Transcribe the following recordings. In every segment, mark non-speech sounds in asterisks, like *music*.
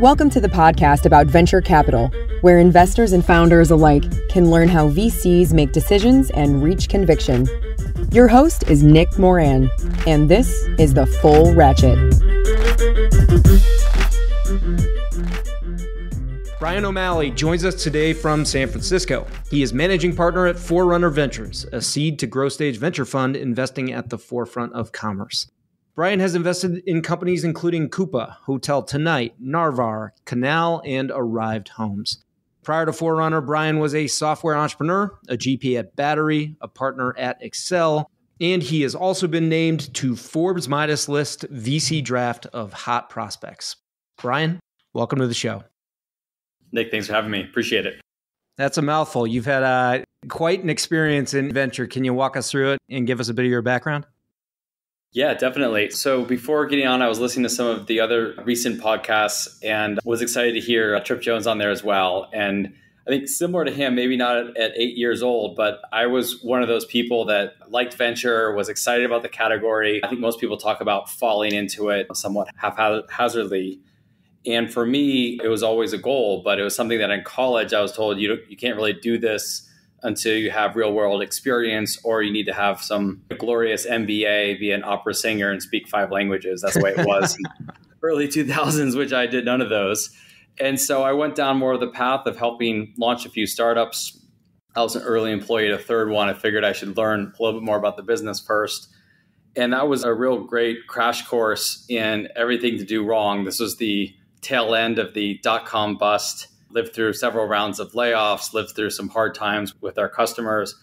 Welcome to the podcast about venture capital, where investors and founders alike can learn how VCs make decisions and reach conviction. Your host is Nick Moran, and this is the Full Ratchet. Brian O'Malley joins us today from San Francisco. He is managing partner at Forerunner Ventures, a seed to growth stage venture fund investing at the forefront of commerce. Brian has invested in companies including Coupa, Hotel Tonight, Narvar, Canal, and Arrived Homes. Prior to Forerunner, Brian was a software entrepreneur, a GP at Battery, a partner at Accel, and he has also been named to Forbes Midas list VC draft of hot prospects. Brian, welcome to the show. Nick, thanks for having me. Appreciate it. That's a mouthful. You've had uh, quite an experience in venture. Can you walk us through it and give us a bit of your background? Yeah, definitely. So before getting on, I was listening to some of the other recent podcasts and was excited to hear uh, Tripp Jones on there as well. And I think similar to him, maybe not at eight years old, but I was one of those people that liked venture, was excited about the category. I think most people talk about falling into it somewhat haphazardly. And for me, it was always a goal, but it was something that in college I was told you you can't really do this until you have real world experience or you need to have some glorious MBA, be an opera singer and speak five languages. That's the way it was *laughs* early 2000s, which I did none of those. And so I went down more of the path of helping launch a few startups. I was an early employee at a third one. I figured I should learn a little bit more about the business first. And that was a real great crash course in everything to do wrong. This was the tail end of the dot com bust lived through several rounds of layoffs, lived through some hard times with our customers,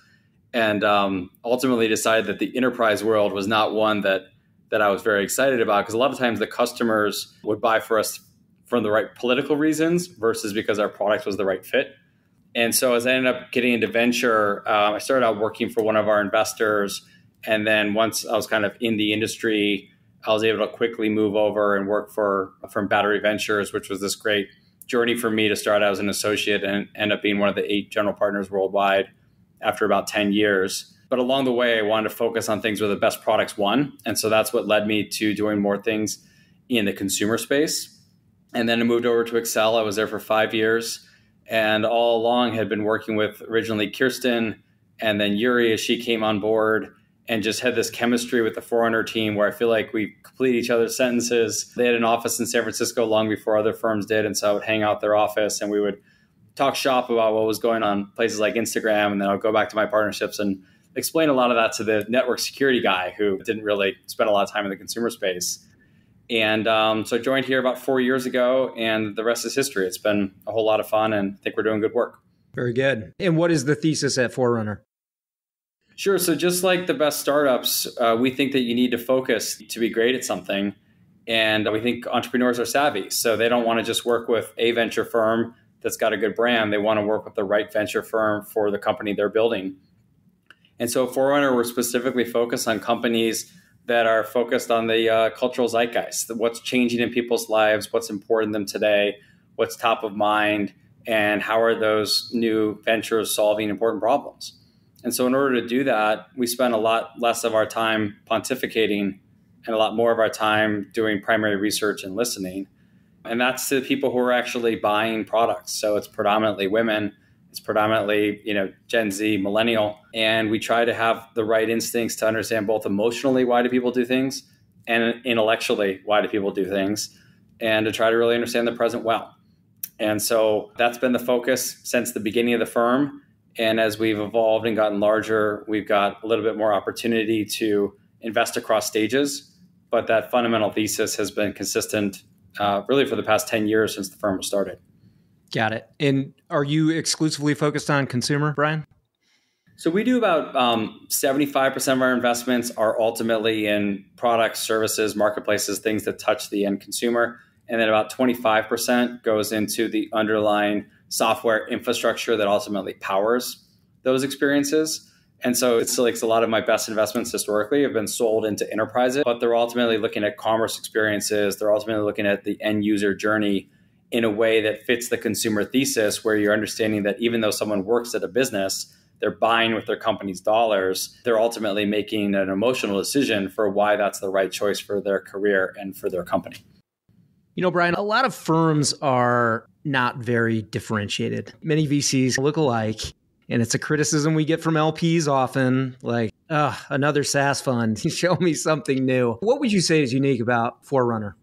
and um, ultimately decided that the enterprise world was not one that that I was very excited about because a lot of times the customers would buy for us for the right political reasons versus because our product was the right fit. And so as I ended up getting into venture, uh, I started out working for one of our investors, and then once I was kind of in the industry, I was able to quickly move over and work for from Battery Ventures, which was this great journey for me to start as an associate and end up being one of the eight general partners worldwide after about 10 years. But along the way, I wanted to focus on things where the best products won. And so that's what led me to doing more things in the consumer space. And then I moved over to Accel. I was there for five years and all along had been working with originally Kirsten and then Eurie as she came on board and just had this chemistry with the Forerunner team where I feel like we complete each other's sentences. They had an office in San Francisco long before other firms did, and so I would hang out their office and we would talk shop about what was going on places like Instagram, and then I would go back to my partnerships and explain a lot of that to the network security guy who didn't really spend a lot of time in the consumer space. And um, so I joined here about four years ago, and the rest is history. It's been a whole lot of fun, and I think we're doing good work. Very good. And what is the thesis at Forerunner? Sure. So just like the best startups, uh, we think that you need to focus to be great at something. And we think entrepreneurs are savvy. So they don't want to just work with a venture firm that's got a good brand. They want to work with the right venture firm for the company they're building. And so Forerunner, we're specifically focused on companies that are focused on the uh, cultural zeitgeist, what's changing in people's lives, what's important to them today, what's top of mind, and how are those new ventures solving important problems. And so, in order to do that, we spend a lot less of our time pontificating and a lot more of our time doing primary research and listening. And that's to the people who are actually buying products. So, it's predominantly women, it's predominantly, you know, Gen Z, millennial. And we try to have the right instincts to understand both emotionally why do people do things and intellectually why do people do things and to try to really understand the present well. And so that's been the focus since the beginning of the firm. And as we've evolved and gotten larger, we've got a little bit more opportunity to invest across stages. But that fundamental thesis has been consistent uh, really for the past 10 years since the firm was started. Got it. And are you exclusively focused on consumer, Brian? So we do about um, 75% of our investments are ultimately in products, services, marketplaces, things that touch the end consumer. And then about 25% goes into the underlying software infrastructure that ultimately powers those experiences. And so it's like a lot of my best investments historically have been sold into enterprises, but they're ultimately looking at commerce experiences. They're ultimately looking at the end user journey in a way that fits the consumer thesis, where you're understanding that even though someone works at a business, they're buying with their company's dollars, they're ultimately making an emotional decision for why that's the right choice for their career and for their company. You know, Brian, a lot of firms are not very differentiated. Many VCs look alike. And it's a criticism we get from LPs often like, oh, another SaaS fund. *laughs* Show me something new. What would you say is unique about Forerunner?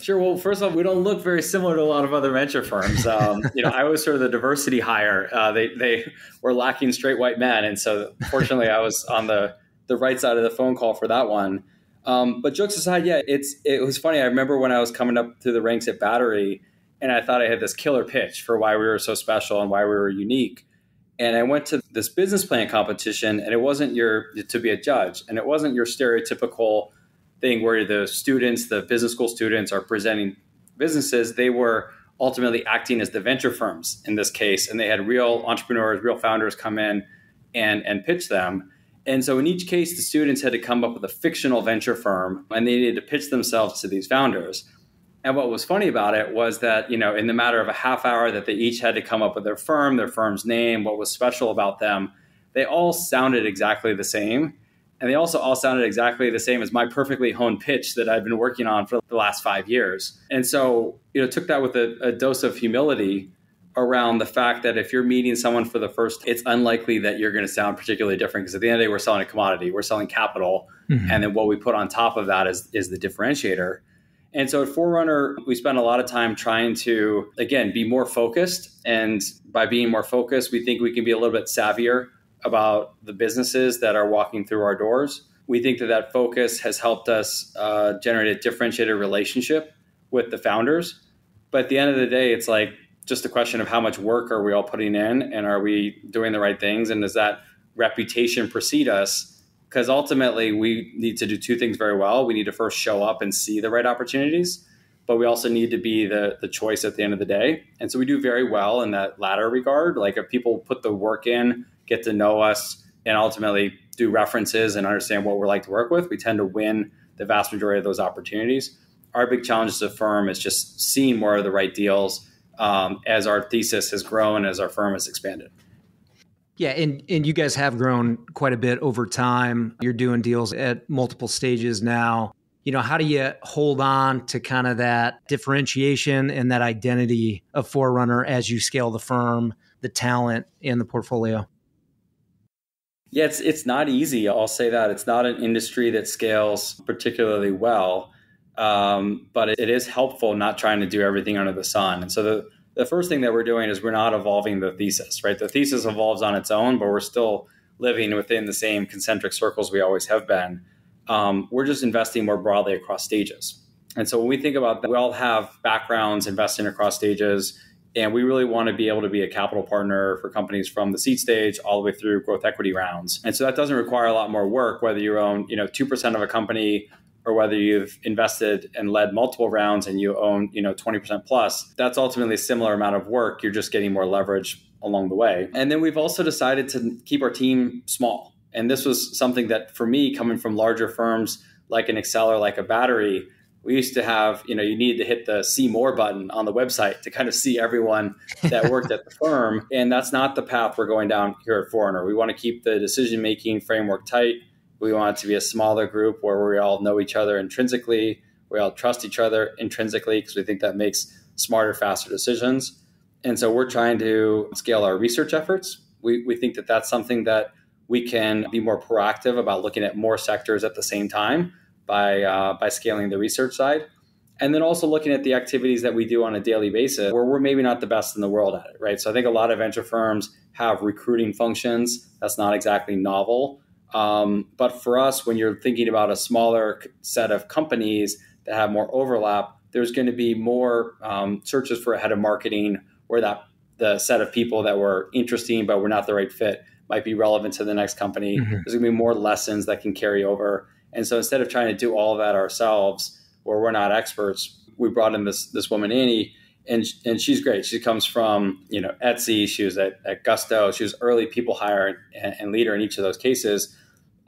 Sure. Well, first off, we don't look very similar to a lot of other venture firms. Um, *laughs* you know, I was sort of the diversity hire. Uh, they they were lacking straight white men, and so fortunately, I was on the the right side of the phone call for that one. Um, but jokes aside, yeah, it's it was funny. I remember when I was coming up through the ranks at Battery, and I thought I had this killer pitch for why we were so special and why we were unique. And I went to this business plan competition, and it wasn't your to be a judge, and it wasn't your stereotypical thing where the students, the business school students, are presenting businesses. They were ultimately acting as the venture firms in this case, and they had real entrepreneurs, real founders come in and and pitch them. And so in each case, the students had to come up with a fictional venture firm, and they needed to pitch themselves to these founders. And what was funny about it was that, you know, in the matter of a half hour that they each had to come up with their firm, their firm's name, what was special about them, they all sounded exactly the same and they also all sounded exactly the same as my perfectly honed pitch that I've been working on for the last five years. And so, you know, took that with a, a dose of humility around the fact that if you're meeting someone for the first, it's unlikely that you're going to sound particularly different because at the end of the day, we're selling a commodity, we're selling capital, mm-hmm. and then what we put on top of that is is the differentiator. And so at Forerunner, we spend a lot of time trying to again be more focused, and by being more focused, we think we can be a little bit savvier about the businesses that are walking through our doors. We think that that focus has helped us uh, generate a differentiated relationship with the founders. But at the end of the day, it's like just a question of how much work are we all putting in and are we doing the right things? And does that reputation precede us? Because ultimately, we need to do two things very well. We need to first show up and see the right opportunities, but we also need to be the, the choice at the end of the day. And so we do very well in that latter regard. Like if people put the work in, get to know us, and ultimately do references and understand what we're like to work with, we tend to win the vast majority of those opportunities. Our big challenge as a firm is just seeing more of the right deals um, as our thesis has grown, as our firm has expanded. Yeah, and and you guys have grown quite a bit over time. You're doing deals at multiple stages now. You know, how do you hold on to kind of that differentiation and that identity of Forerunner as you scale the firm, the talent, and the portfolio? Yeah, it's it's not easy. I'll say that it's not an industry that scales particularly well, um, but it, is helpful not trying to do everything under the sun. And so the the first thing that we're doing is we're not evolving the thesis, right? The thesis evolves on its own, but we're still living within the same concentric circles we always have been. Um, we're just investing more broadly across stages. And so when we think about that, we all have backgrounds investing across stages and we really want to be able to be a capital partner for companies from the seed stage all the way through growth equity rounds. And so that doesn't require a lot more work, whether you own, you know, 2% of a company or whether you've invested and led multiple rounds and you own, you know, 20% plus. That's ultimately a similar amount of work. You're just getting more leverage along the way. And then we've also decided to keep our team small. And this was something that for me, coming from larger firms like an Accel or like a battery, we used to have, you know, you needed to hit the see more button on the website to kind of see everyone that worked at the firm. And that's not the path we're going down here at Forerunner. We want to keep the decision making framework tight. We want it to be a smaller group where we all know each other intrinsically. We all trust each other intrinsically because we think that makes smarter, faster decisions. And so we're trying to scale our research efforts. We, we think that that's something that we can be more proactive about looking at more sectors at the same time by uh, by scaling the research side and then also looking at the activities that we do on a daily basis where we're maybe not the best in the world at it right so i think a lot of venture firms have recruiting functions that's not exactly novel um, but for us when you're thinking about a smaller set of companies that have more overlap there's going to be more um, searches for a head of marketing where that the set of people that were interesting but were not the right fit might be relevant to the next company mm-hmm. there's going to be more lessons that can carry over and so instead of trying to do all of that ourselves, where we're not experts, we brought in this this woman Annie, and and she's great. She comes from you know Etsy. She was at, at Gusto. She was early people hire and, and leader in each of those cases.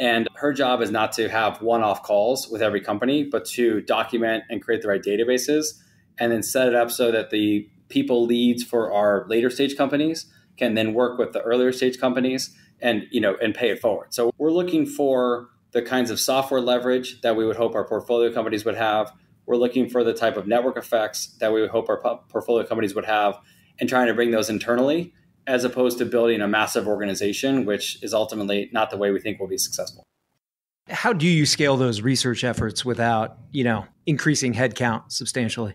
And her job is not to have one-off calls with every company, but to document and create the right databases, and then set it up so that the people leads for our later stage companies can then work with the earlier stage companies and you know and pay it forward. So we're looking for the kinds of software leverage that we would hope our portfolio companies would have. We're looking for the type of network effects that we would hope our portfolio companies would have and trying to bring those internally as opposed to building a massive organization, which is ultimately not the way we think will be successful. How do you scale those research efforts without, you know, increasing headcount substantially?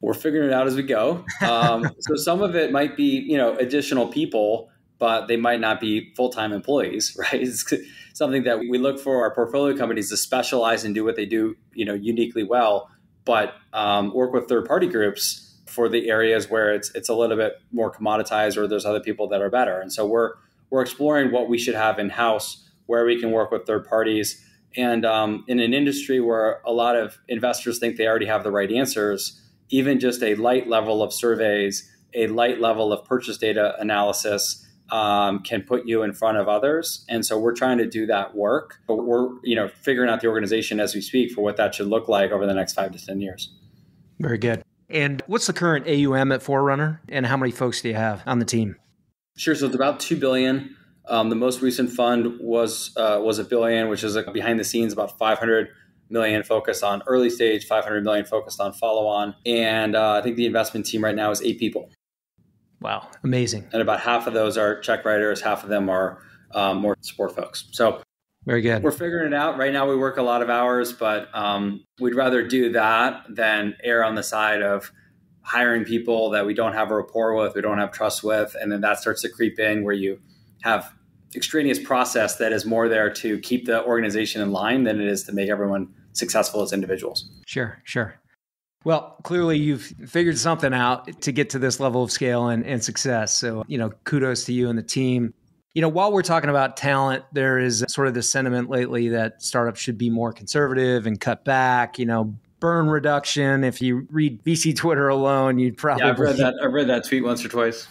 We're figuring it out as we go. Um, *laughs* so some of it might be, you know, additional people, but they might not be full-time employees, *laughs* right? It's something that we look for our portfolio companies to specialize and do what they do, you know, uniquely well, but um, work with third-party groups for the areas where it's it's a little bit more commoditized or there's other people that are better. And so we're we're exploring what we should have in house, where we can work with third parties, and um, in an industry where a lot of investors think they already have the right answers, even just a light level of surveys, a light level of purchase data analysis. Um, can put you in front of others, and so we're trying to do that work. But we're, you know, figuring out the organization as we speak for what that should look like over the next five to ten years. Very good. And what's the current AUM at Forerunner, and how many folks do you have on the team? Sure. So it's about two billion. Um, the most recent fund was uh, was a billion, which is behind the scenes about 500 million focused on early stage, 500 million focused on follow on, and uh, I think the investment team right now is eight people. Wow, amazing! And about half of those are check writers, half of them are um, more support folks. So very good. We're figuring it out. Right now, we work a lot of hours, but um, we'd rather do that than err on the side of hiring people that we don't have a rapport with, we don't have trust with, and then that starts to creep in where you have extraneous process that is more there to keep the organization in line than it is to make everyone successful as individuals. Sure, sure. Well, clearly you've figured something out to get to this level of scale and, and success. So, you know, kudos to you and the team. You know, while we're talking about talent, there is sort of the sentiment lately that startups should be more conservative and cut back, you know, burn reduction. If you read VC Twitter alone, you'd probably yeah, I've read that. I've read that tweet once or twice.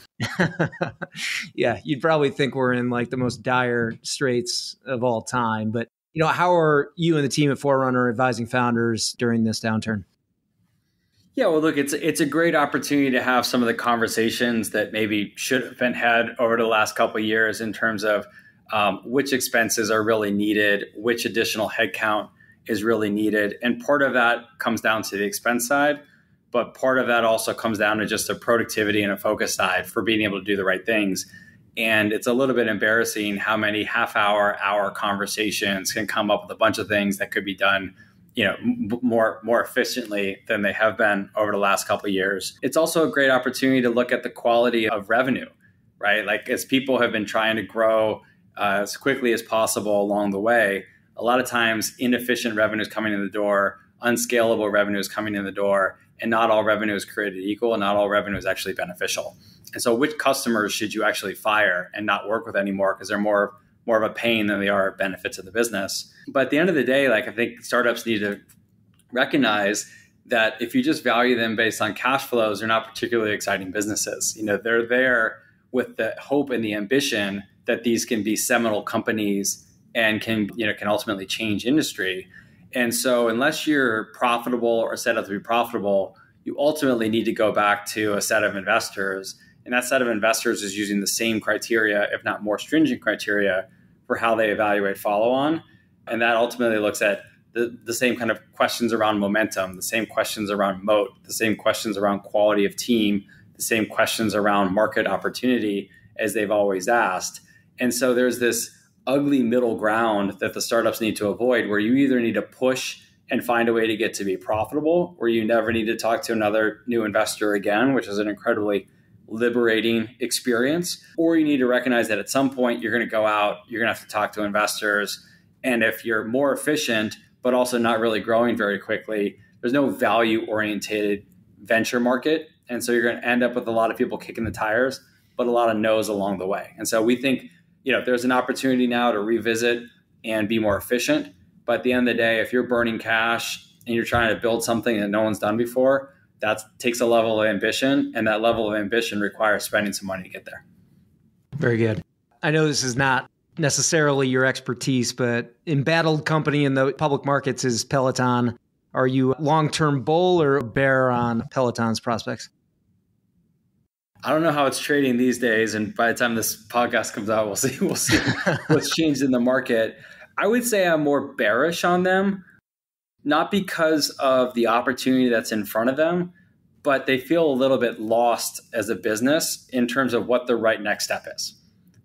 *laughs* yeah, you'd probably think we're in like the most dire straits of all time. But you know, how are you and the team at Forerunner advising founders during this downturn? Yeah, well, look, it's it's a great opportunity to have some of the conversations that maybe should have been had over the last couple years in terms of um, which expenses are really needed, which additional headcount is really needed, and part of that comes down to the expense side, but part of that also comes down to just a productivity and a focus side for being able to do the right things. And it's a little bit embarrassing how many half hour, hour conversations can come up with a bunch of things that could be done you know more more efficiently than they have been over the last couple years. It's also a great opportunity to look at the quality of revenue, right? Like as people have been trying to grow uh, as quickly as possible along the way, a lot of times inefficient revenue is coming in the door, unscalable revenue is coming in the door, and not all revenue is created equal, and not all revenue is actually beneficial. And so, which customers should you actually fire and not work with anymore because they're more more of a pain than they are benefits of the business. But at the end of the day, like I think startups need to recognize that if you just value them based on cash flows, they're not particularly exciting businesses. You know, they're there with the hope and the ambition that these can be seminal companies and can, you know, can ultimately change industry. And so unless you're profitable or set up to be profitable, you ultimately need to go back to a set of investors and that set of investors is using the same criteria, if not more stringent criteria, for how they evaluate follow on. And that ultimately looks at the, the same kind of questions around momentum, the same questions around moat, the same questions around quality of team, the same questions around market opportunity as they've always asked. And so there's this ugly middle ground that the startups need to avoid where you either need to push and find a way to get to be profitable or you never need to talk to another new investor again, which is an incredibly liberating experience, or you need to recognize that at some point you're going to go out, you're going to have to talk to investors. And if you're more efficient, but also not really growing very quickly, there's no value orientated venture market. And so you're going to end up with a lot of people kicking the tires, but a lot of no's along the way. And so we think, you know, there's an opportunity now to revisit and be more efficient. But at the end of the day, if you're burning cash and you're trying to build something that no one's done before, that takes a level of ambition, and that level of ambition requires spending some money to get there. Very good. I know this is not necessarily your expertise, but embattled company in the public markets is Peloton. Are you long term bull or bear on Peloton's prospects? I don't know how it's trading these days, and by the time this podcast comes out, we'll see we'll see *laughs* what's changed in the market. I would say I'm more bearish on them, not because of the opportunity that's in front of them, but they feel a little bit lost as a business in terms of what the right next step is.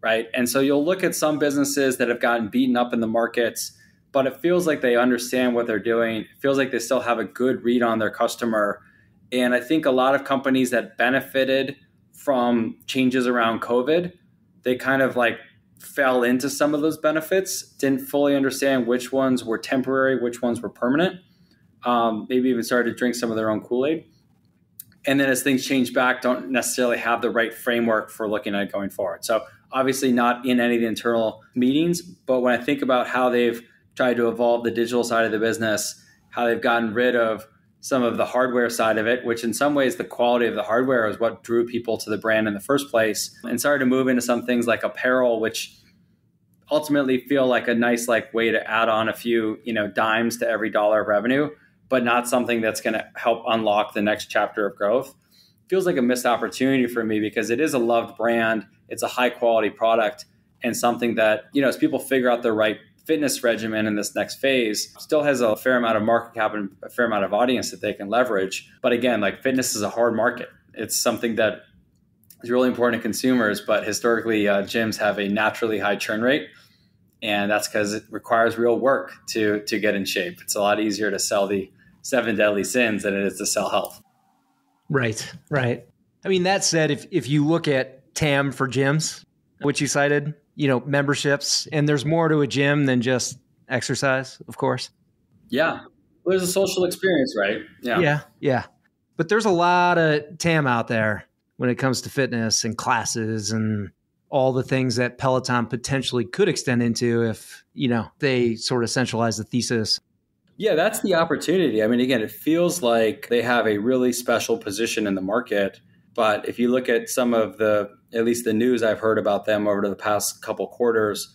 Right. And so you'll look at some businesses that have gotten beaten up in the markets, but it feels like they understand what they're doing. It feels like they still have a good read on their customer. And I think a lot of companies that benefited from changes around COVID, they kind of like fell into some of those benefits, didn't fully understand which ones were temporary, which ones were permanent. Um, maybe even started to drink some of their own Kool Aid and then as things change back, don't necessarily have the right framework for looking at it going forward. So obviously not in any of the internal meetings, but when I think about how they've tried to evolve the digital side of the business, how they've gotten rid of some of the hardware side of it, which in some ways the quality of the hardware is what drew people to the brand in the first place, and started to move into some things like apparel, which ultimately feel like a nice like way to add on a few you know dimes to every dollar of revenue but not something that's going to help unlock the next chapter of growth. Feels like a missed opportunity for me because it is a loved brand it's a high quality product and something that you know as people figure out the right fitness regimen in this next phase still has a fair amount of market cap and a fair amount of audience that they can leverage but again like fitness is a hard market it's something that is really important to consumers but historically uh, gyms have a naturally high churn rate and that's because it requires real work to to get in shape it's a lot easier to sell the seven deadly sins than it is to sell health. Right, right. I mean, that said, if if you look at TAM for gyms, which you cited, you know, memberships, and there's more to a gym than just exercise, of course. Yeah. Well, there's a social experience, right? Yeah. Yeah. Yeah. But there's a lot of TAM out there when it comes to fitness and classes and all the things that Peloton potentially could extend into if, you know, they sort of centralize the thesis yeah, that's the opportunity. I mean, again, it feels like they have a really special position in the market. But if you look at some of the, at least the news I've heard about them over the past couple quarters,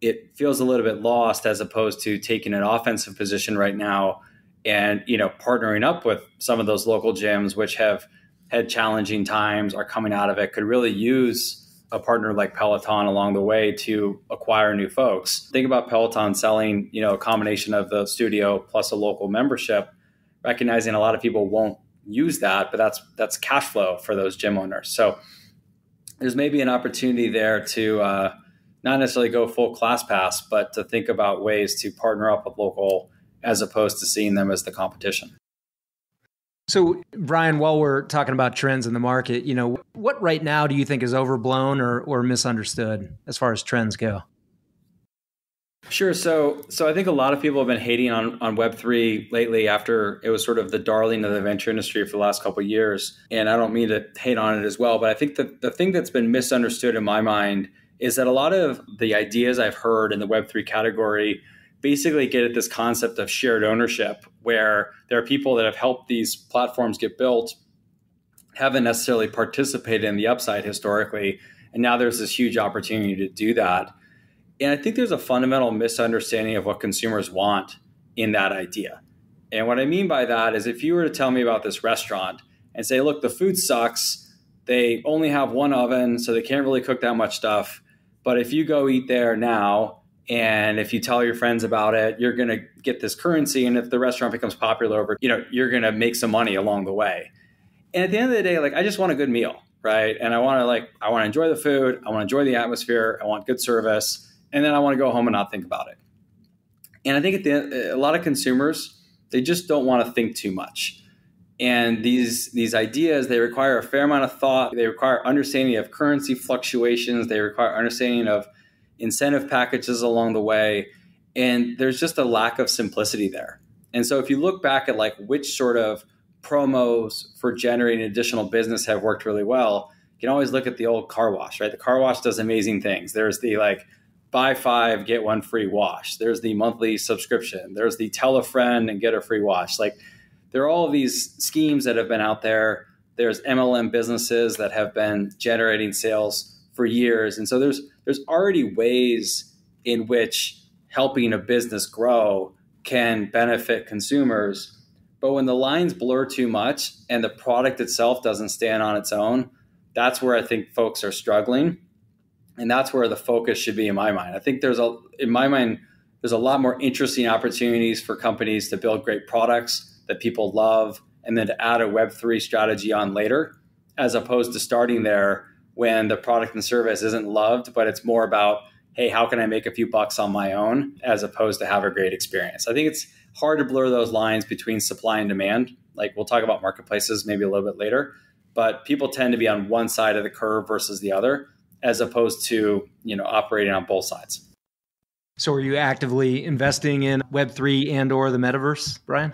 it feels a little bit lost as opposed to taking an offensive position right now and, you know, partnering up with some of those local gyms, which have had challenging times, are coming out of it, could really use a partner like Peloton along the way to acquire new folks. Think about Peloton selling, you know, a combination of the studio plus a local membership, recognizing a lot of people won't use that, but that's that's cash flow for those gym owners. So there's maybe an opportunity there to uh, not necessarily go full ClassPass, but to think about ways to partner up with local as opposed to seeing them as the competition. So, Brian, while we're talking about trends in the market, you know, what right now do you think is overblown or, or misunderstood as far as trends go? Sure. So, so I think a lot of people have been hating on on Web three lately after it was sort of the darling of the venture industry for the last couple years. And I don't mean to hate on it as well, but I think that the thing that's been misunderstood in my mind is that a lot of the ideas I've heard in the Web three category basically get at this concept of shared ownership, where there are people that have helped these platforms get built, haven't necessarily participated in the upside historically, and now there's this huge opportunity to do that. And I think there's a fundamental misunderstanding of what consumers want in that idea. And what I mean by that is if you were to tell me about this restaurant and say, look, the food sucks, they only have one oven, so they can't really cook that much stuff. But if you go eat there now, and if you tell your friends about it you're going to get this currency. And if the restaurant becomes popular over you know you're going to make some money along the way. And at the end of the day like i just want a good meal right? And i want to like i want to enjoy the food. I want to enjoy the atmosphere. I want good service and then i want to go home and not think about it and i think at the a lot of consumers they just don't want to think too much and these these ideas they require a fair amount of thought they require understanding of currency fluctuations they require understanding of incentive packages along the way. And there's just a lack of simplicity there. And so if you look back at like which sort of promos for generating additional business have worked really well, you can always look at the old car wash, right? The car wash does amazing things. There's the like buy five, get one free wash. There's the monthly subscription. There's the tell a friend and get a free wash. Like there are all these schemes that have been out there. There's MLM businesses that have been generating sales for years. And so there's there's already ways in which helping a business grow can benefit consumers. But when the lines blur too much and the product itself doesn't stand on its own, That's where I think folks are struggling. And that's where the focus should be in my mind. I think there's a, in my mind, there's a lot more interesting opportunities for companies to build great products that people love and then to add a Web3 strategy on later, as opposed to starting there when the product and service isn't loved, but it's more about, hey, how can I make a few bucks on my own as opposed to have a great experience? I think it's hard to blur those lines between supply and demand. Like we'll talk about marketplaces maybe a little bit later, but people tend to be on one side of the curve versus the other as opposed to, you know, operating on both sides. So are you actively investing in web3 and or the metaverse, Brian?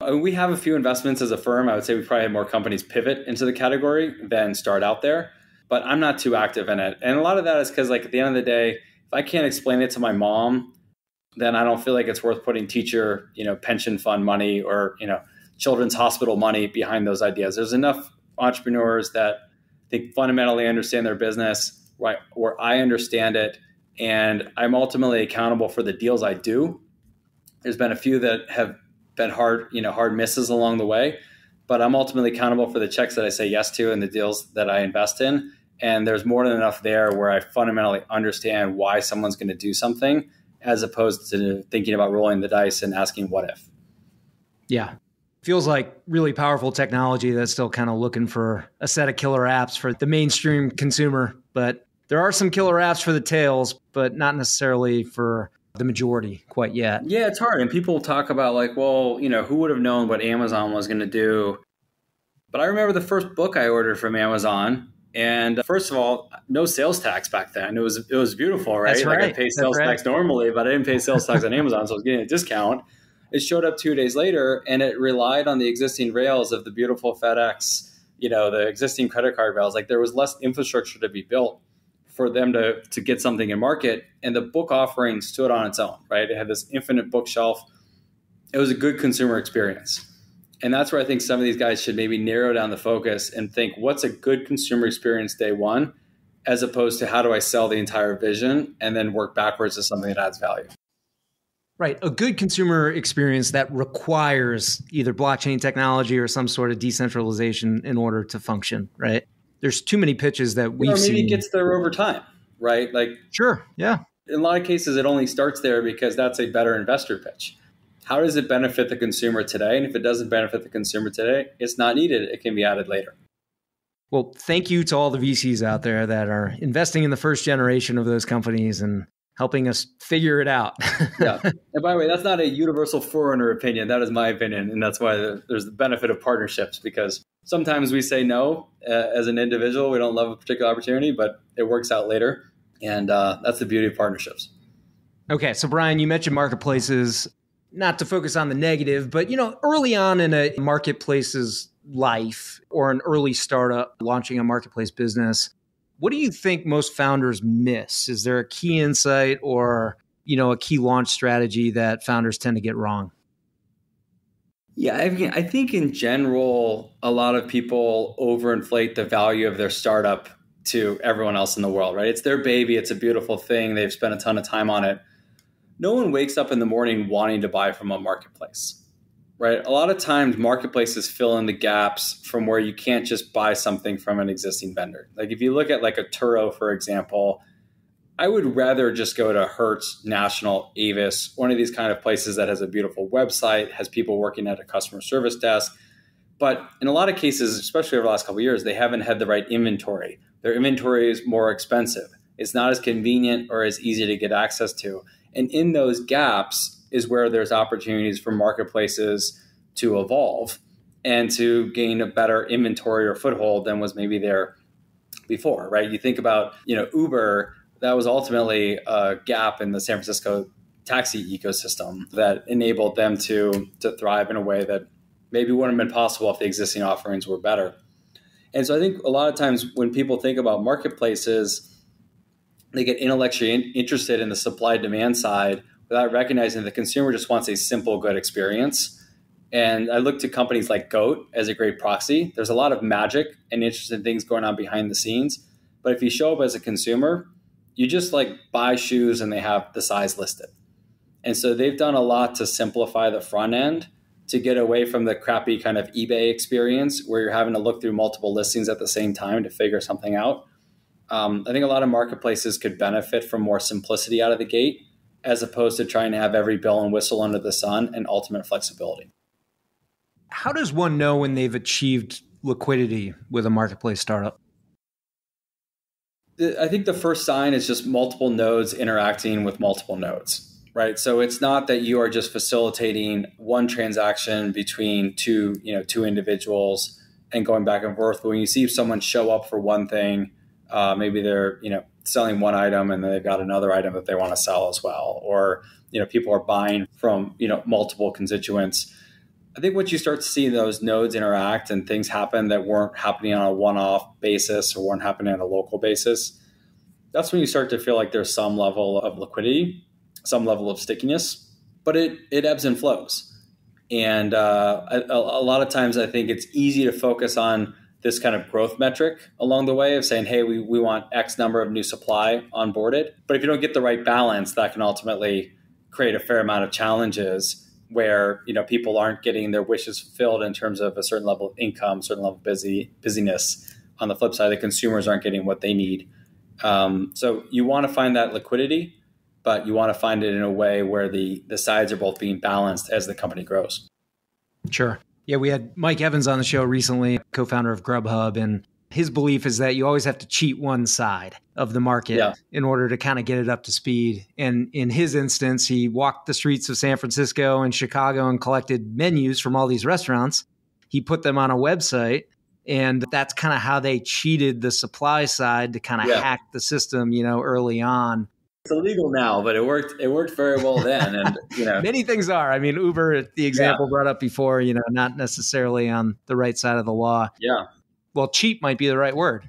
Uh, we have a few investments as a firm. I would say we probably have more companies pivot into the category than start out there, but I'm not too active in it. And a lot of that is because, like, at the end of the day, if I can't explain it to my mom, then I don't feel like it's worth putting teacher, you know, pension fund money or you know, children's hospital money behind those ideas. There's enough entrepreneurs that Think fundamentally understand their business, right, where I understand it, and I'm ultimately accountable for the deals I do. There's been a few that have been hard, you know, hard misses along the way, but I'm ultimately accountable for the checks that I say yes to and the deals that I invest in. And there's more than enough there where I fundamentally understand why someone's going to do something as opposed to thinking about rolling the dice and asking what if. Yeah. Feels like really powerful technology that's still kind of looking for a set of killer apps for the mainstream consumer. But there are some killer apps for the tails, but not necessarily for the majority quite yet. Yeah, it's hard. And people talk about like, well, you know, who would have known what Amazon was going to do? But I remember the first book I ordered from Amazon. And first of all, no sales tax back then. It was it was beautiful, right? That's right. Like I pay sales right. tax normally, but I didn't pay sales tax on Amazon, so I was getting a discount. It showed up two days later, and it relied on the existing rails of the beautiful FedEx, you know, the existing credit card rails. Like there was less infrastructure to be built for them to to get something in market. And the book offering stood on its own, right? It had this infinite bookshelf. It was a good consumer experience. And that's where I think some of these guys should maybe narrow down the focus and think what's a good consumer experience day one, as opposed to how do I sell the entire vision and then work backwards to something that adds value. Right. A good consumer experience that requires either blockchain technology or some sort of decentralization in order to function, right? there's too many pitches that we've or maybe seen. it gets there over time, right? Like sure, yeah. In a lot of cases, it only starts there because that's a better investor pitch. How does it benefit the consumer today? And if it doesn't benefit the consumer today, it's not needed. It can be added later. Well, thank you to all the VCs out there that are investing in the first generation of those companies and helping us figure it out. *laughs* yeah. And by the way, that's not a universal forerunner opinion. That is my opinion. And that's why there's the benefit of partnerships because sometimes we say no uh, as an individual. We don't love a particular opportunity, but it works out later. And uh, that's the beauty of partnerships. Okay. So, Brian, you mentioned marketplaces, not to focus on the negative, but, you know, early on in a marketplace's life or an early startup launching a marketplace business, what do you think most founders miss? Is there a key insight or, you know, a key launch strategy that founders tend to get wrong? Yeah, I, mean, I think in general, a lot of people overinflate the value of their startup to everyone else in the world, right? It's their baby, it's a beautiful thing, they've spent a ton of time on it. No one wakes up in the morning wanting to buy from a marketplace, right? A lot of times, marketplaces fill in the gaps from where you can't just buy something from an existing vendor. Like if you look at like a Turo, for example, I would rather just go to Hertz, National, Avis, one of these kind of places that has a beautiful website, has people working at a customer service desk. But in a lot of cases, especially over the last couple years, they haven't had the right inventory. Their inventory is more expensive. It's not as convenient or as easy to get access to. And in those gaps is where there's opportunities for marketplaces to evolve and to gain a better inventory or foothold than was maybe there before, right? You think about, you know, Uber that was ultimately a gap in the San Francisco taxi ecosystem that enabled them to to thrive in a way that maybe wouldn't have been possible if the existing offerings were better. And so I think a lot of times when people think about marketplaces, they get intellectually interested in the supply demand side without recognizing the consumer just wants a simple, good experience. And I look to companies like Goat as a great proxy. There's a lot of magic and interesting things going on behind the scenes. But if you show up as a consumer, you just like buy shoes and they have the size listed. And so they've done a lot to simplify the front end to get away from the crappy kind of eBay experience where you're having to look through multiple listings at the same time to figure something out. Um, I think a lot of marketplaces could benefit from more simplicity out of the gate as opposed to trying to have every bell and whistle under the sun and ultimate flexibility. How does one know when they've achieved liquidity with a marketplace startup? I think the first sign is just multiple nodes interacting with multiple nodes right so it's not that you are just facilitating one transaction between two you know two individuals and going back and forth but when you see someone show up for one thing uh, maybe they're you know selling one item and then they've got another item that they want to sell as well or you know people are buying from you know multiple constituents i think once you start to see those nodes interact and things happen that weren't happening on a one-off basis or weren't happening on a local basis that's when you start to feel like there's some level of liquidity some level of stickiness, but it it ebbs and flows. And uh, a, a lot of times, I think it's easy to focus on this kind of growth metric along the way of saying, hey, we, we want X number of new supply onboarded. But if you don't get the right balance, that can ultimately create a fair amount of challenges where you know people aren't getting their wishes fulfilled in terms of a certain level of income, certain level of busy busyness. On the flip side, the consumers aren't getting what they need. Um, so you want to find that liquidity but you want to find it in a way where the the sides are both being balanced as the company grows. Sure. Yeah, we had Mike Evans on the show recently, co-founder of Grubhub, and his belief is that you always have to cheat one side of the market yeah. in order to kind of get it up to speed. And in his instance, he walked the streets of San Francisco and Chicago and collected menus from all these restaurants. He put them on a website and that's kind of how they cheated the supply side to kind of yeah. hack the system, you know, early on. It's illegal now, but it worked. It worked very well then, and you know, *laughs* many things are. I mean, Uber, the example yeah. brought up before, you know, not necessarily on the right side of the law. Yeah. Well, cheap might be the right word,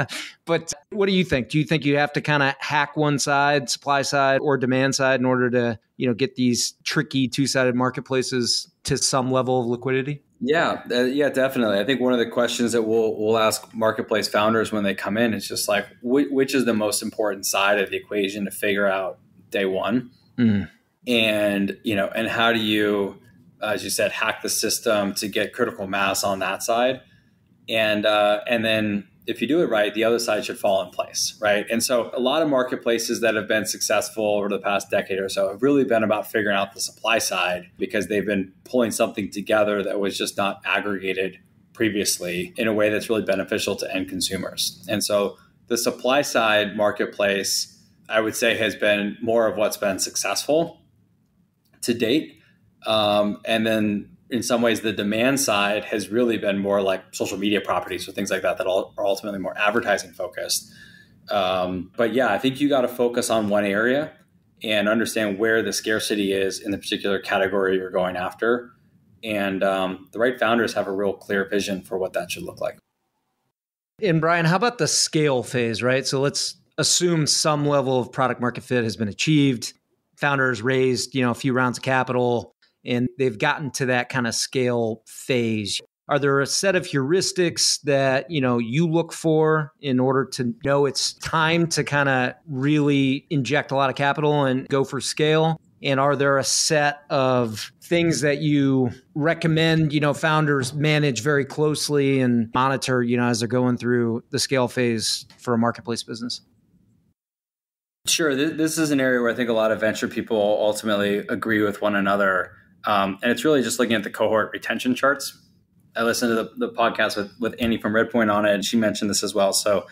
*laughs* but what do you think? Do you think you have to kind of hack one side, supply side or demand side, in order to, you know, get these tricky two-sided marketplaces to some level of liquidity? Yeah, uh, yeah, definitely. I think one of the questions that we'll we'll ask marketplace founders when they come in is just like, wh- which is the most important side of the equation to figure out day one, mm. and you know, and how do you, as you said, hack the system to get critical mass on that side, and uh, and then if you do it right, the other side should fall in place, right? And so a lot of marketplaces that have been successful over the past decade or so have really been about figuring out the supply side because they've been pulling something together that was just not aggregated previously in a way that's really beneficial to end consumers. And so the supply side marketplace, I would say, has been more of what's been successful to date. Um, and then in some ways the demand side has really been more like social media properties or things like that that are ultimately more advertising focused. Um, but yeah i think you got to focus on one area and understand where the scarcity is in the particular category you're going after. And um, the right founders have a real clear vision for what that should look like. And brian how about the scale phase right? So let's assume some level of product market fit has been achieved founders raised you know a few rounds of capital and they've gotten to that kind of scale phase. Are there a set of heuristics that you know you look for in order to know it's time to kind of really inject a lot of capital and go for scale? And are there a set of things that you recommend you know founders manage very closely and monitor you know as they're going through the scale phase for a marketplace business? Sure. This is an area where I think a lot of venture people ultimately agree with one another um, and it's really just looking at the cohort retention charts. I listened to the, the podcast with, with Annie from Redpoint on it, and she mentioned this as well. So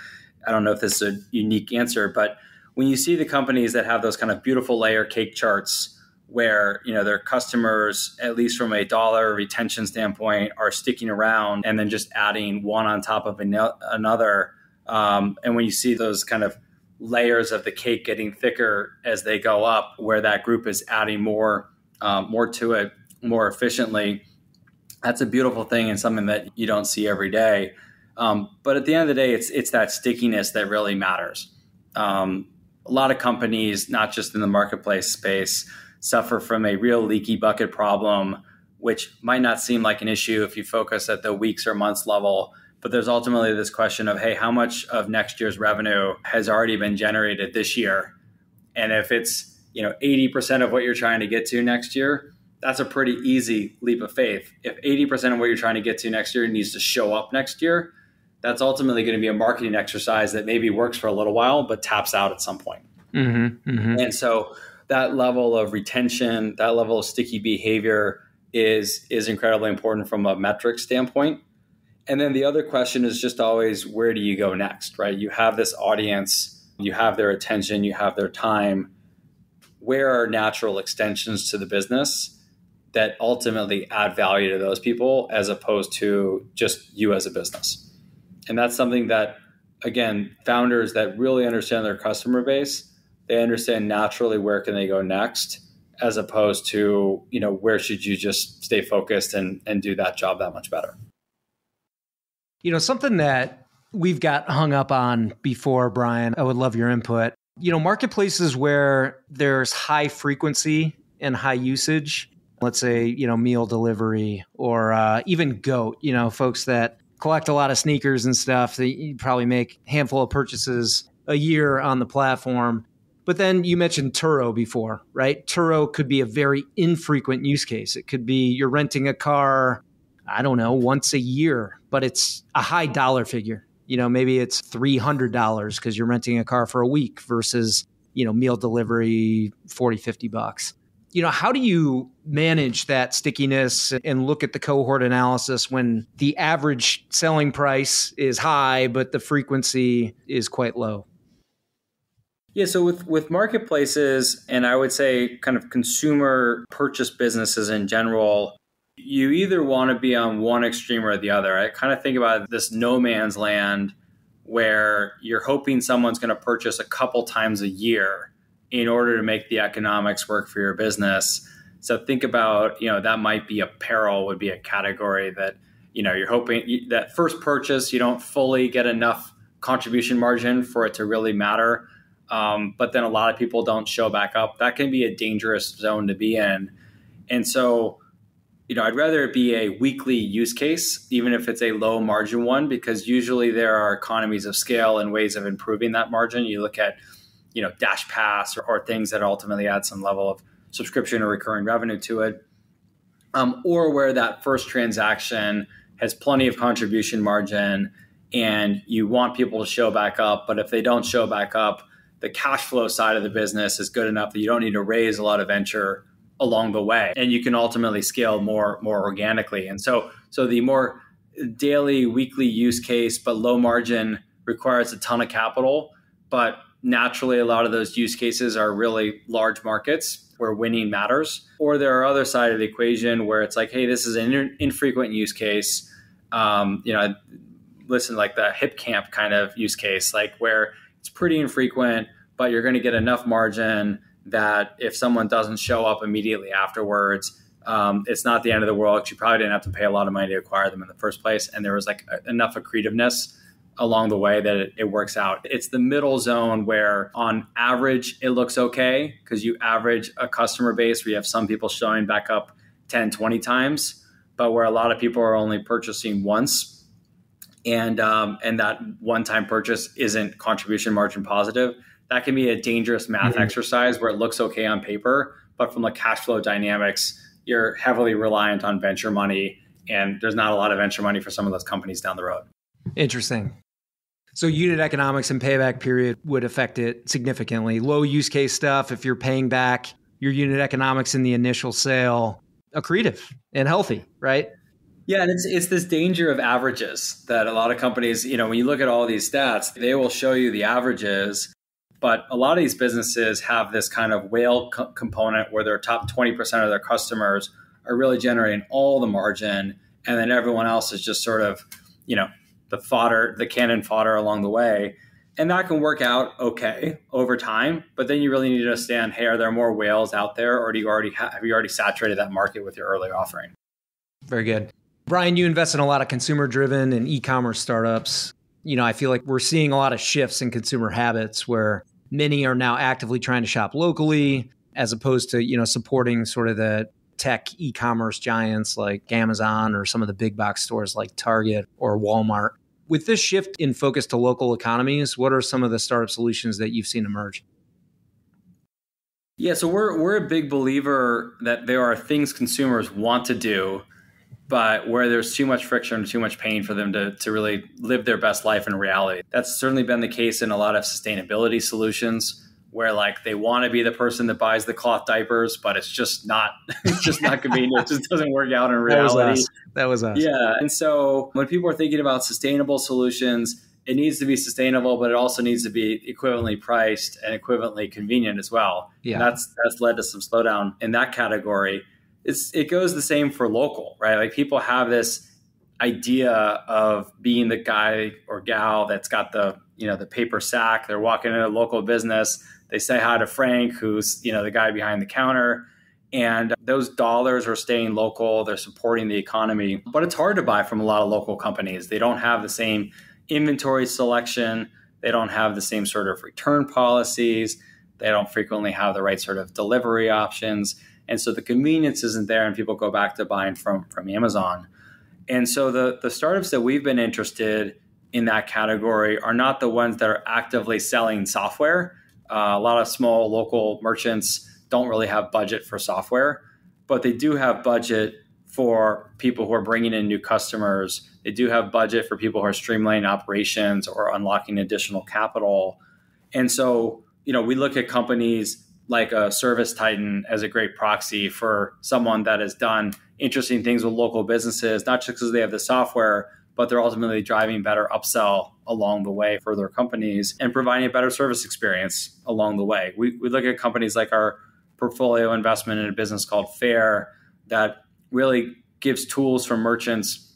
I don't know if this is a unique answer, but when you see the companies that have those kind of beautiful layer cake charts where you know their customers at least from a dollar retention standpoint are sticking around and then just adding one on top of another um, and when you see those kind of layers of the cake getting thicker as they go up where that group is adding more um, more to it more efficiently. That's a beautiful thing and something that you don't see every day. Um, but at the end of the day, it's it's that stickiness that really matters. Um, a lot of companies, not just in the marketplace space, suffer from a real leaky bucket problem, which might not seem like an issue if you focus at the weeks or months level. But there's ultimately this question of, hey, how much of next year's revenue has already been generated this year? And if it's you know 80% of what you're trying to get to next year that's a pretty easy leap of faith. If 80% of what you're trying to get to next year needs to show up next year, that's ultimately going to be a marketing exercise that maybe works for a little while, but taps out at some point. Mm-hmm, mm-hmm. And so that level of retention, that level of sticky behavior is is incredibly important from a metric standpoint. And then the other question is just always where do you go next, right? You have this audience, you have their attention, you have their time. Where are natural extensions to the business that ultimately add value to those people as opposed to just you as a business? And that's something that again, founders that really understand their customer base, they understand naturally where can they go next as opposed to, you know, where should you just stay focused and and do that job that much better. You know, something that we've got hung up on before, Brian, I would love your input. You know, marketplaces where there's high frequency and high usage, let's say, you know, meal delivery or uh, even GOAT, you know, folks that collect a lot of sneakers and stuff, you probably make handful of purchases a year on the platform. But then you mentioned Turo before, right? Turo could be a very infrequent use case. It could be you're renting a car I don't know, once a year, but it's a high dollar figure. You know, maybe it's $300 because you're renting a car for a week versus, you know, meal delivery, 40, 50 bucks. You know, how do you manage that stickiness and look at the cohort analysis when the average selling price is high, but the frequency is quite low? Yeah, so with with marketplaces and I would say kind of consumer purchase businesses in general, you either want to be on one extreme or the other. I kind of think about this no man's land where you're hoping someone's going to purchase a couple times a year in order to make the economics work for your business. So think about, you know, that might be apparel would be a category that, you know, you're hoping that first purchase you don't fully get enough contribution margin for it to really matter. Um, but then a lot of people don't show back up. That can be a dangerous zone to be in. And so you know, I'd rather it be a weekly use case, even if it's a low margin one, because usually there are economies of scale and ways of improving that margin. You look at, you know, Dash Pass or, or things that ultimately add some level of subscription or recurring revenue to it, um, or where that first transaction has plenty of contribution margin and you want people to show back up. But if they don't show back up, the cash flow side of the business is good enough that you don't need to raise a lot of venture along the way and you can ultimately scale more more organically. And so so the more daily weekly use case but low margin requires a ton of capital. But naturally a lot of those use cases are really large markets where winning matters. Or there are other side of the equation where it's like hey this is an infrequent use case. Um, you know listen like the Hipcamp kind of use case like where it's pretty infrequent but you're going to get enough margin that if someone doesn't show up immediately afterwards, um, it's not the end of the world. You probably didn't have to pay a lot of money to acquire them in the first place, and there was like enough accretiveness along the way that it, it, works out. It's the middle zone where, on average, it looks okay because you average a customer base where you have some people showing back up 10, 20 times, but where a lot of people are only purchasing once. And um, and that one time purchase isn't contribution margin positive that can be a dangerous math mm-hmm. exercise where it looks okay on paper, but from the cash flow dynamics, you're heavily reliant on venture money, and there's not a lot of venture money for some of those companies down the road. Interesting. So unit economics and payback period would affect it significantly. Low use case stuff, if you're paying back your unit economics in the initial sale, accretive and healthy, right? Yeah, and it's it's this danger of averages that a lot of companies, you know, when you look at all these stats, they will show you the averages but a lot of these businesses have this kind of whale co- component where their top 20% of their customers are really generating all the margin. And then everyone else is just sort of, you know, the fodder, the cannon fodder along the way. And that can work out okay over time. But then you really need to understand, hey, are there more whales out there or do you already ha- have you already saturated that market with your early offering? Very good. Brian, you invest in a lot of consumer driven and e commerce startups you know, I feel like we're seeing a lot of shifts in consumer habits where many are now actively trying to shop locally as opposed to, you know, supporting sort of the tech e-commerce giants like Amazon or some of the big box stores like Target or Walmart. With this shift in focus to local economies, what are some of the startup solutions that you've seen emerge? Yeah, so we're we're a big believer that there are things consumers want to do, but where there's too much friction too much pain for them to, to really live their best life in reality. That's certainly been the case in a lot of sustainability solutions where like they want to be the person that buys the cloth diapers, but it's just not *laughs* it's just not convenient. it just doesn't work out in reality. *laughs* That was us. That was us. Yeah. And so when people are thinking about sustainable solutions, it needs to be sustainable, but it also needs to be equivalently priced and equivalently convenient as well. Yeah. And that's that's led to some slowdown in that category. It's it goes the same for local, right? Like people have this idea of being the guy or gal that's got the you know the paper sack. They're walking in a local business. They say hi to Frank, who's you know the guy behind the counter, and those dollars are staying local. They're supporting the economy, but it's hard to buy from a lot of local companies. They don't have the same inventory selection. They don't have the same sort of return policies. They don't frequently have the right sort of delivery options. And so the convenience isn't there, and people go back to buying from, from Amazon. And so the, the startups that we've been interested in that category are not the ones that are actively selling software. Uh, a lot of small local merchants don't really have budget for software, but they do have budget for people who are bringing in new customers they do have budget for people who are streamlining operations or unlocking additional capital. And so, you know, we look at companies like a ServiceTitan as a great proxy for someone that has done interesting things with local businesses, not just because they have the software, but they're ultimately driving better upsell along the way for their companies and providing a better service experience along the way. We, we look at companies like our portfolio investment in a business called Faire that really gives tools for merchants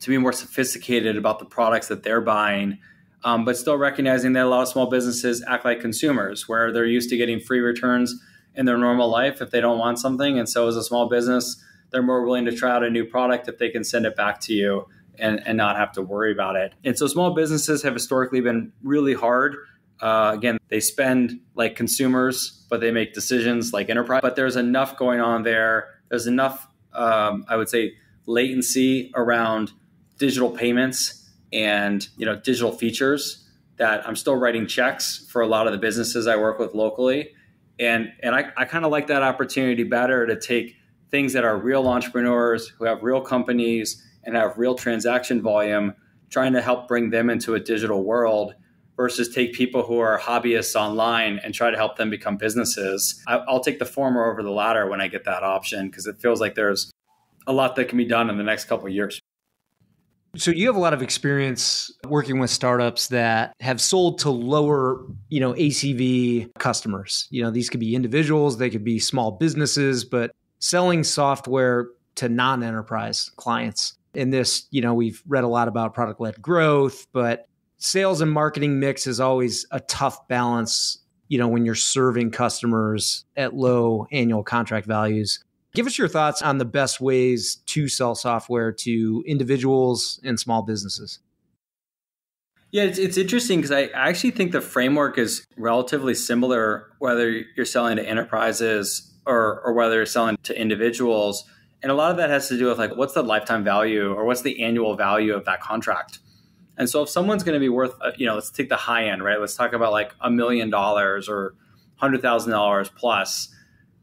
to be more sophisticated about the products that they're buying, um, but still recognizing that a lot of small businesses act like consumers, where they're used to getting free returns in their normal life if they don't want something. And so, as a small business, they're more willing to try out a new product if they can send it back to you and, and not have to worry about it. And so, small businesses have historically been really hard. Uh, again, they spend like consumers, but they make decisions like enterprise. But there's enough going on there. There's enough, um, I would say, latency around digital payments and you know digital features that I'm still writing checks for a lot of the businesses I work with locally. And and I, I kind of like that opportunity better to take things that are real entrepreneurs who have real companies and have real transaction volume, trying to help bring them into a digital world versus take people who are hobbyists online and try to help them become businesses. I, will take the former over the latter when I get that option because it feels like there's a lot that can be done in the next couple years. So you have a lot of experience working with startups that have sold to lower, you know, ACV customers. You know, these could be individuals, they could be small businesses, but selling software to non-enterprise clients. In this, you know, we've read a lot about product-led growth, but sales and marketing mix is always a tough balance, you know, when you're serving customers at low annual contract values. Give us your thoughts on the best ways to sell software to individuals and small businesses. Yeah, it's, it's interesting because I actually think the framework is relatively similar whether you're selling to enterprises or, or whether you're selling to individuals. And a lot of that has to do with like what's the lifetime value or what's the annual value of that contract. And so if someone's going to be worth, uh, you know, let's take the high end, right? Let's talk about like a million dollars or hundred thousand dollars plus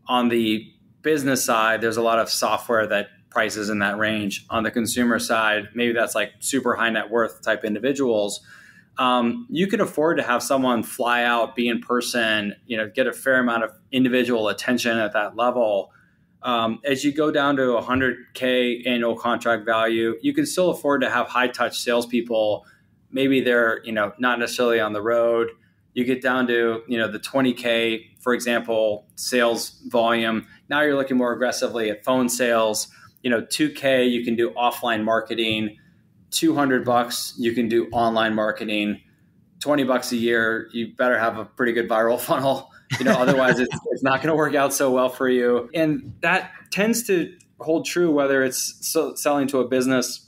on the business side, there's a lot of software that prices in that range. On the consumer side, maybe that's like super high net worth type individuals. Um, you can afford to have someone fly out, be in person, you know, get a fair amount of individual attention at that level. Um, as you go down to 100k annual contract value, you can still afford to have high touch salespeople. Maybe they're you know not necessarily on the road. You get down to you know the 20k, for example, sales volume now you're looking more aggressively at phone sales. You know, 2K, you can do offline marketing. 200 bucks, you can do online marketing. 20 bucks a year, you better have a pretty good viral *laughs* funnel. You know, otherwise it's, it's not going to work out so well for you. And that tends to hold true whether it's selling to a business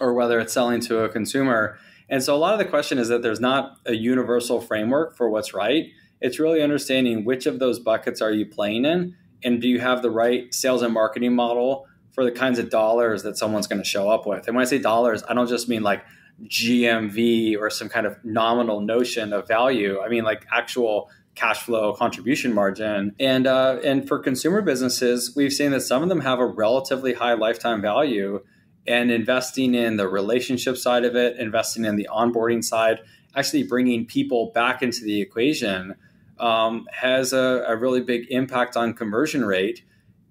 or whether it's selling to a consumer. And so a lot of the question is that there's not a universal framework for what's right. It's really understanding which of those buckets are you playing in and do you have the right sales and marketing model for the kinds of dollars that someone's going to show up with and when i say dollars i don't just mean like gmv or some kind of nominal notion of value i mean like actual cash flow contribution margin. And uh, and for consumer businesses, we've seen that some of them have a relatively high lifetime value. And investing in the relationship side of it, investing in the onboarding side, actually bringing people back into the equation um, has a, a really big impact on conversion rate.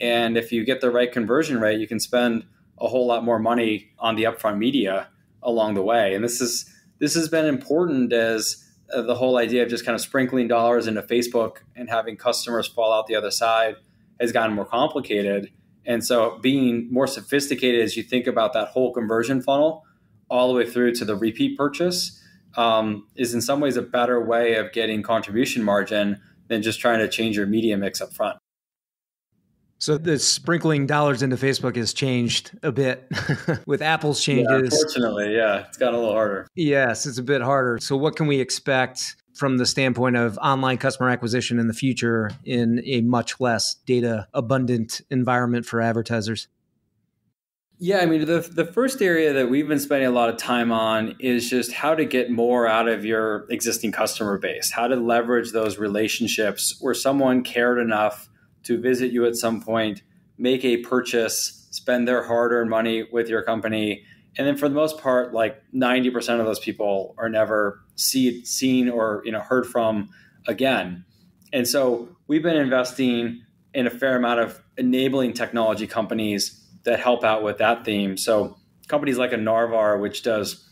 And if you get the right conversion rate, you can spend a whole lot more money on the upfront media along the way. And this is this has been important as uh, the whole idea of just kind of sprinkling dollars into Facebook and having customers fall out the other side has gotten more complicated. And so being more sophisticated as you think about that whole conversion funnel all the way through to the repeat purchase um, is in some ways a better way of getting contribution margin than just trying to change your media mix up front. So the sprinkling dollars into Facebook has changed a bit *laughs* with Apple's changes. Yeah, unfortunately, yeah, it's gotten a little harder. Yes, it's a bit harder. So what can we expect from the standpoint of online customer acquisition in the future in a much less data abundant environment for advertisers? Yeah, I mean, the, the first area that we've been spending a lot of time on is just how to get more out of your existing customer base, how to leverage those relationships where someone cared enough to visit you at some point, make a purchase, spend their hard earned money with your company. And then for the most part, like 90% of those people are never see, seen or you know heard from again. And so we've been investing in a fair amount of enabling technology companies that help out with that theme. So companies like a Narvar, which does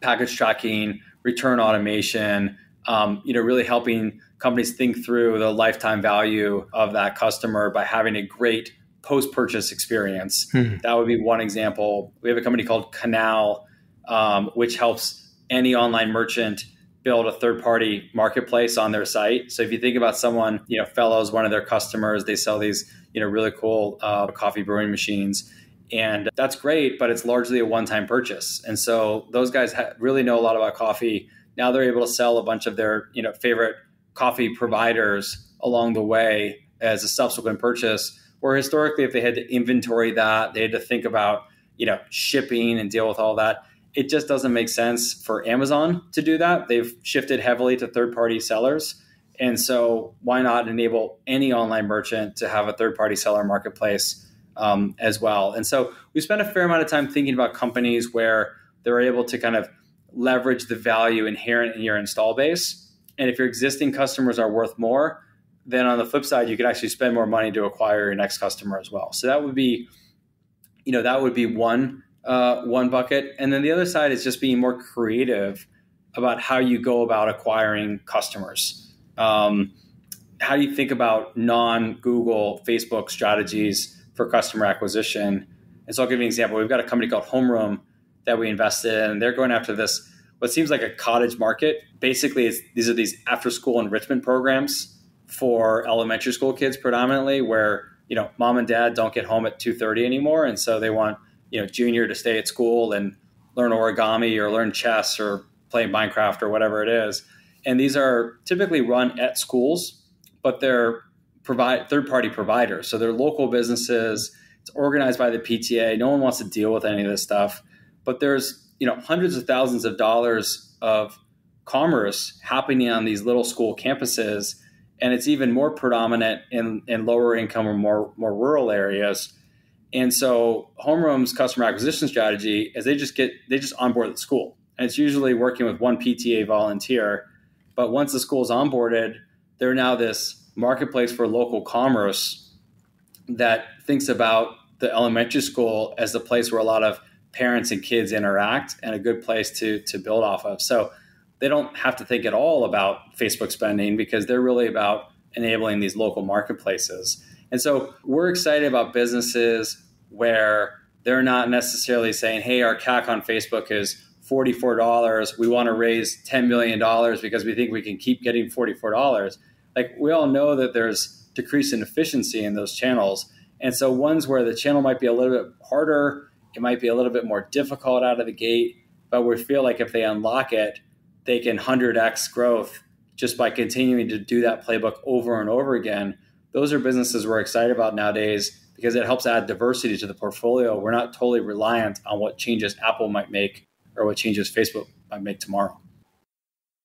package tracking, return automation, um, you know, really helping companies think through the lifetime value of that customer by having a great post-purchase experience. Hmm. That would be one example. We have a company called Canal, um, which helps any online merchant build a third-party marketplace on their site. So if you think about someone, you know, Fellows, one of their customers, they sell these, you know, really cool uh, coffee brewing machines. And that's great, but it's largely a one-time purchase. And so those guys ha- really know a lot about coffee. Now they're able to sell a bunch of their, you know, favorite coffee providers along the way as a subsequent purchase. Where historically, if they had to inventory that, they had to think about you know shipping and deal with all that. It just doesn't make sense for Amazon to do that. They've shifted heavily to third party sellers. And so, why not enable any online merchant to have a third party seller marketplace um, as well? And so, we spent a fair amount of time thinking about companies where they're able to kind of leverage the value inherent in your install base and if your existing customers are worth more, then on the flip side, you could actually spend more money to acquire your next customer as well. So that would be, you know, that would be one uh, one bucket, and then the other side is just being more creative about how you go about acquiring customers. Um, how do you think about non-Google, Facebook strategies for customer acquisition? And so I'll give you an example. We've got a company called Homeroom that we invested in, and they're going after this what seems like a cottage market. Basically, these are these after school enrichment programs for elementary school kids predominantly, where you know mom and dad don't get home at two thirty anymore, and so they want you know junior to stay at school and learn origami or learn chess or play Minecraft or whatever it is. And these are typically run at schools, but they're provide third party providers. So they're local businesses. It's organized by the PTA. No one wants to deal with any of this stuff. But there's you know hundreds of thousands of dollars of commerce happening on these little school campuses and it's even more predominant in, in lower income or more more rural areas and so homeroom's customer acquisition strategy is they just get they just onboard the school and it's usually working with one pta volunteer but once the school's onboarded they're now this marketplace for local commerce that thinks about the elementary school as the place where a lot of parents and kids interact and a good place to to build off of. So they don't have to think at all about Facebook spending because they're really about enabling these local marketplaces. And so we're excited about businesses where they're not necessarily saying, "Hey, our CAC on Facebook is $44. We want to raise $10 million because we think we can keep getting $44." Like we all know that there's decrease in efficiency in those channels. And so ones where the channel might be a little bit harder it might be a little bit more difficult out of the gate, but we feel like if they unlock it, they can 100x growth just by continuing to do that playbook over and over again. Those are businesses we're excited about nowadays because it helps add diversity to the portfolio. We're not totally reliant on what changes Apple might make or what changes Facebook might make tomorrow.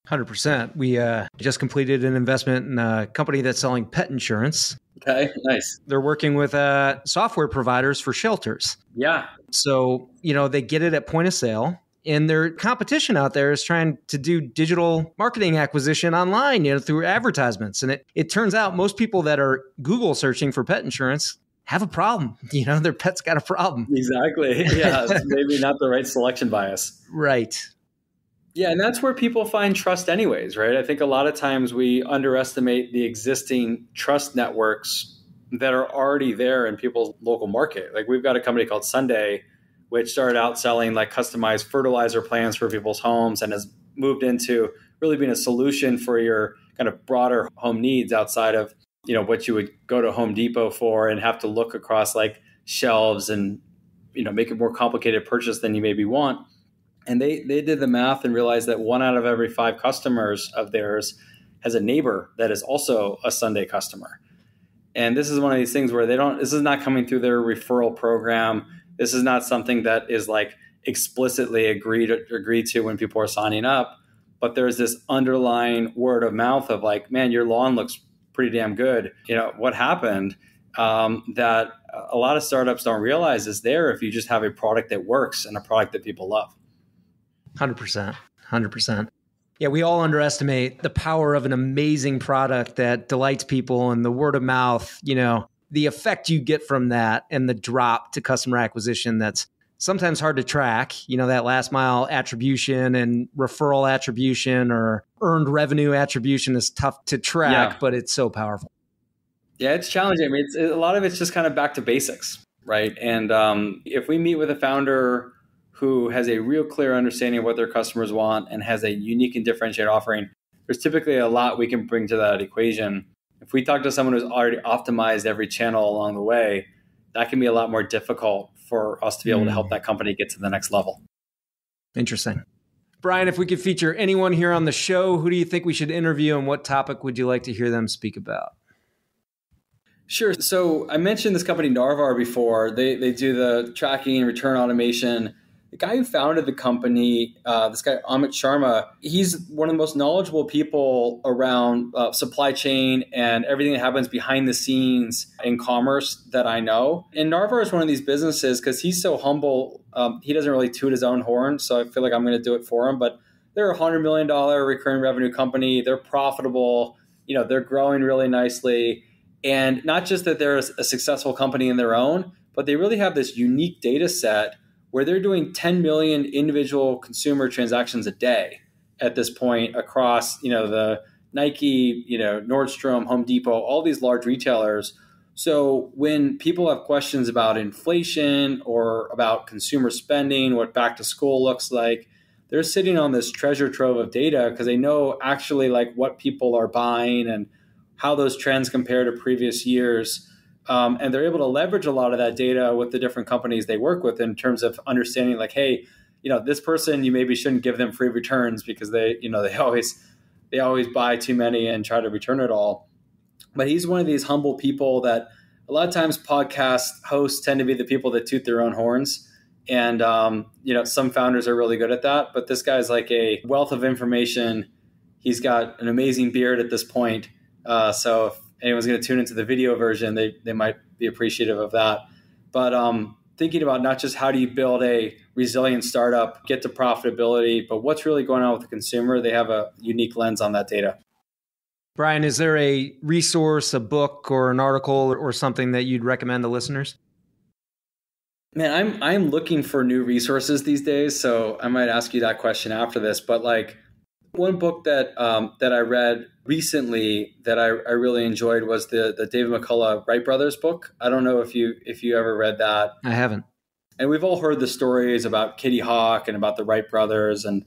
100%. We uh, just completed an investment in a company that's selling pet insurance. Okay, nice. They're working with uh, software providers for shelters. Yeah. So, you know, they get it at point of sale and their competition out there is trying to do digital marketing acquisition online, you know, through advertisements. And it, it turns out most people that are Google searching for pet insurance have a problem. *laughs* You know, their pet's got a problem. Exactly. *laughs* Yeah. maybe not the right selection bias. Right. Yeah, and that's where people find trust, anyways, right? I think a lot of times we underestimate the existing trust networks that are already there in people's local market. Like we've got a company called Sunday, which started out selling like customized fertilizer plans for people's homes and has moved into really being a solution for your kind of broader home needs outside of you know what you would go to Home Depot for and have to look across like shelves and you know make a more complicated purchase than you maybe want and they they did the math and realized that one out of every five customers of theirs has a neighbor that is also a Sunday customer. And this is one of these things where they don't this is not coming through their referral program. This is not something that is like explicitly agreed agreed to when people are signing up, but there's this underlying word of mouth of like, man, your lawn looks pretty damn good. You know, what happened um, that a lot of startups don't realize is there if you just have a product that works and a product that people love. 100%. 100%. Yeah, we all underestimate the power of an amazing product that delights people and the word of mouth, you know, the effect you get from that and the drop to customer acquisition that's sometimes hard to track, you know, that last mile attribution and referral attribution or earned revenue attribution is tough to track, yeah. but it's so powerful. Yeah, it's challenging. I mean, it's, it, a lot of it's just kind of back to basics, right? And um, if we meet with a founder who has a real clear understanding of what their customers want and has a unique and differentiated offering, there's typically a lot we can bring to that equation. If we talk to someone who's already optimized every channel along the way, that can be a lot more difficult for us to be able to help hmm. that company get to the next level. Interesting. Brian, if we could feature anyone here on the show, who do you think we should interview and what topic would you like to hear them speak about? Sure. So I mentioned this company Narvar before. They they do the tracking and return automation the guy who founded the company, uh, this guy Amit Sharma, he's one of the most knowledgeable people around uh, supply chain and everything that happens behind the scenes in commerce that I know. And Narvar is one of these businesses because he's so humble. Um, he doesn't really toot his own horn, so I feel like I'm going to do it for him. But they're a hundred million dollar recurring revenue company. They're profitable. You know, they're growing really nicely. And not just that they're a successful company in their own, but they really have this unique data set where they're doing 10 million individual consumer transactions a day at this point across, you know, the Nike, you know, Nordstrom, Home Depot, all these large retailers. So when people have questions about inflation or about consumer spending, what back to school looks like, they're sitting on this treasure trove of data because they know actually like what people are buying and how those trends compare to previous years. Um, and they're able to leverage a lot of that data with the different companies they work with in terms of understanding like hey you know this person you maybe shouldn't give them free returns because they you know they *laughs* always they always buy too many and try to return it all. But he's one of these humble people that a lot of times podcast hosts tend to be the people that toot their own horns. And um, you know some founders are really good at that but this guy's like a wealth of information. He's got an amazing beard at this point. Uh, so if anyone's going to tune into the video version, they, they might be appreciative of that. But um, thinking about not just how do you build a resilient startup, get to profitability, but what's really going on with the consumer, they have a unique lens on that data. Brian, is there a resource, a book, or an article, or something that you'd recommend to listeners? Man, I'm I'm looking for new resources these days, so I might ask you that question after this. But like one book that um, that I read recently that I, I, really enjoyed was the the David McCullough Wright Brothers book. I don't know if you if you ever read that. I haven't. And we've all heard the stories about Kitty Hawk and about the Wright brothers, and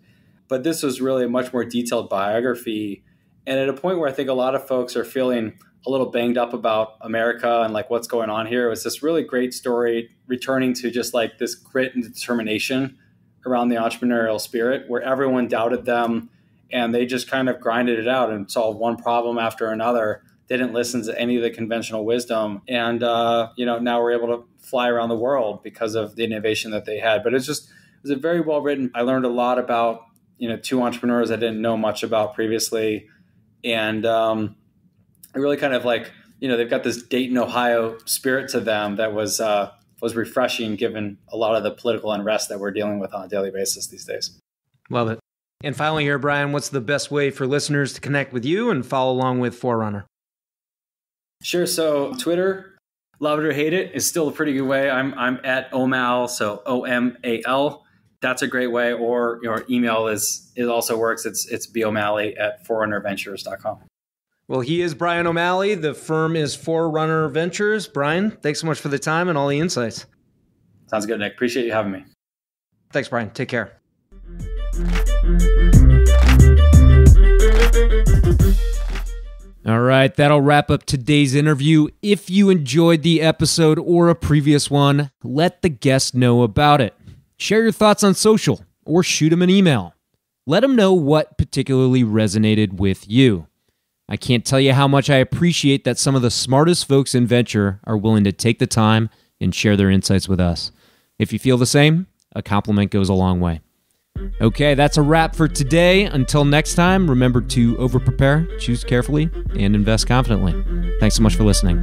but this was really a much more detailed biography. And at a point where I think a lot of folks are feeling a little banged up about America and like what's going on here, it was this really great story returning to just like this grit and determination around the entrepreneurial spirit, where everyone doubted them and they just kind of grinded it out and solved one problem after another didn't listen to any of the conventional wisdom and uh, you know now we're able to fly around the world because of the innovation that they had but it's just it was a very well written i learned a lot about you know two entrepreneurs I didn't know much about previously, and um, really kind of like you know they've got this Dayton, Ohio spirit to them that was uh, was refreshing given a lot of the political unrest that we're dealing with on a daily basis these days. Love it. And finally, here, Brian, what's the best way for listeners to connect with you and follow along with Forerunner? Sure. So Twitter, love it or hate it, is still a pretty good way. I'm I'm at Omal, so O M A L. That's a great way. Or your email is it also works. It's it's b o'malley at forerunnerventures.com. Well, he is Brian O'Malley. The firm is Forerunner Ventures. Brian, thanks so much for the time and all the insights. Sounds good, Nick. Appreciate you having me. Thanks, Brian. Take care. All right, that'll wrap up today's interview. If you enjoyed the episode or a previous one, let the guest know about it. Share your thoughts on social or shoot them an email. Let them know what particularly resonated with you. I can't tell you how much I appreciate that some of the smartest folks in venture are willing to take the time and share their insights with us. If you feel the same, a compliment goes a long way. Okay, that's a wrap for today. Until next time, remember to over prepare, choose carefully, and invest confidently. Thanks so much for listening.